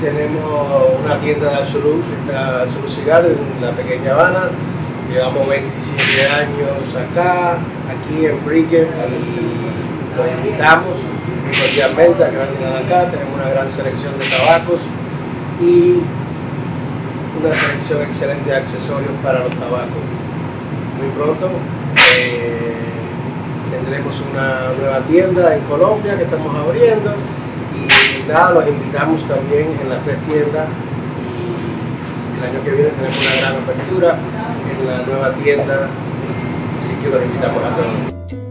tenemos una tienda de Absolut, está Absolut Cigar en la pequeña Habana. Llevamos 27 años acá, aquí en Brickell y los invitamos cordialmente a que vengan acá. Tenemos una gran selección de tabacos y una selección excelente de accesorios para los tabacos. Muy pronto eh, tendremos una nueva tienda en Colombia que estamos abriendo los invitamos también en las tres tiendas y el año que viene tenemos una gran apertura en la nueva tienda, así que los invitamos a todos.